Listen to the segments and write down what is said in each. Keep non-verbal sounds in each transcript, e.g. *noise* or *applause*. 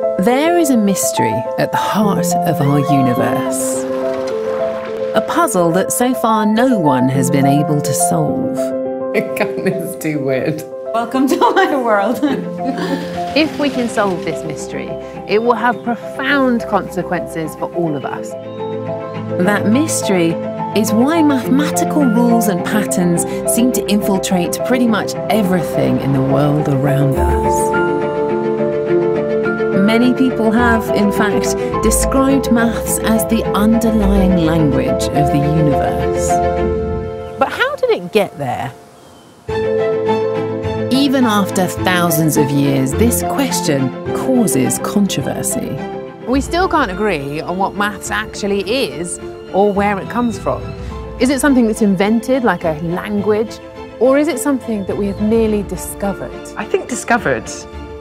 There is a mystery at the heart of our universe. A puzzle that so far no one has been able to solve. *laughs* God, this is too weird. Welcome to *laughs* my world. *laughs* If we can solve this mystery, it will have profound consequences for all of us. That mystery is why mathematical rules and patterns seem to infiltrate pretty much everything in the world around us. Many people have, in fact, described maths as the underlying language of the universe. But how did it get there? Even after thousands of years, this question causes controversy. We still can't agree on what maths actually is or where it comes from. Is it something that's invented, like a language, or is it something that we have merely discovered? I think discovered.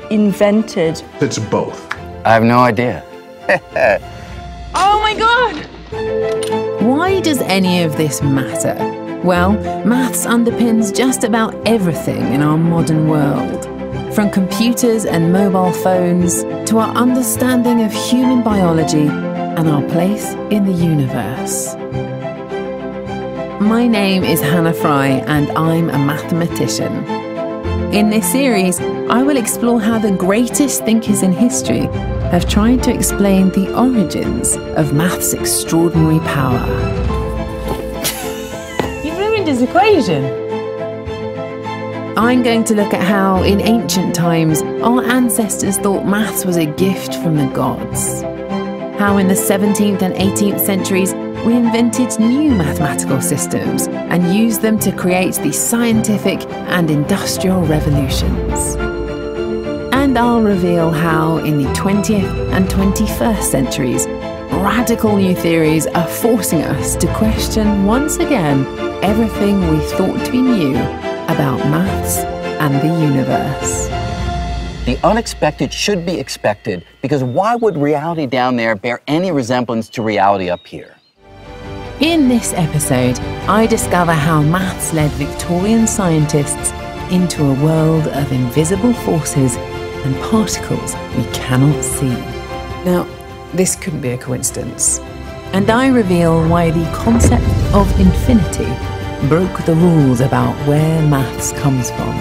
Invented. It's both. I have no idea. *laughs* Oh my god! Why does any of this matter? Well, maths underpins just about everything in our modern world. From computers and mobile phones to our understanding of human biology and our place in the universe. My name is Hannah Fry, and I'm a mathematician. In this series, I will explore how the greatest thinkers in history have tried to explain the origins of maths' extraordinary power. You ruined his equation. I'm going to look at how, in ancient times, our ancestors thought maths was a gift from the gods. How, in the 17th and 18th centuries, we invented new mathematical systems and used them to create the scientific and industrial revolutions. And I'll reveal how, in the 20th and 21st centuries, radical new theories are forcing us to question once again everything we thought we knew about maths and the universe. The unexpected should be expected because why would reality down there bear any resemblance to reality up here? In this episode, I discover how maths led Victorian scientists into a world of invisible forces and particles we cannot see. Now, this couldn't be a coincidence. And I reveal why the concept of infinity broke the rules about where maths comes from.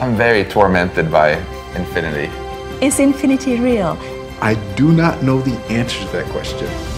I'm very tormented by infinity. Is infinity real? I do not know the answer to that question.